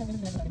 Thank you.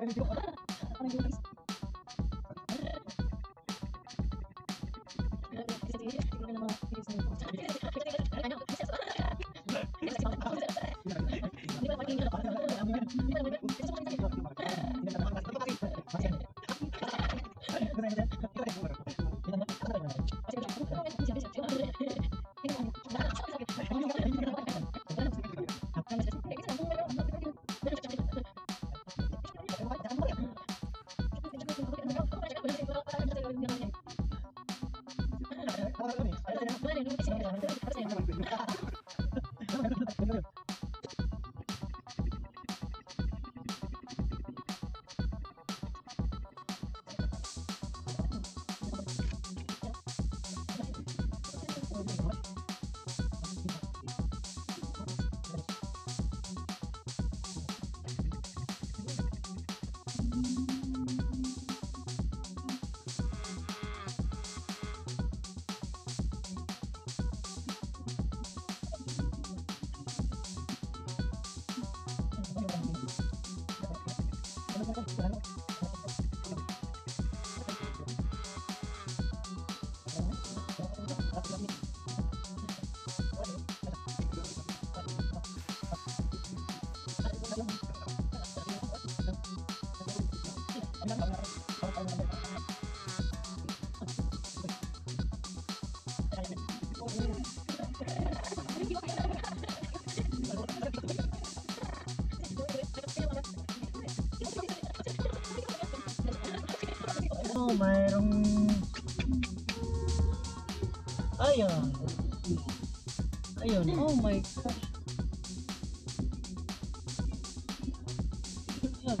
dengerin juga Oh, mayroong... Ayun. Ayun. Oh my gosh. Yun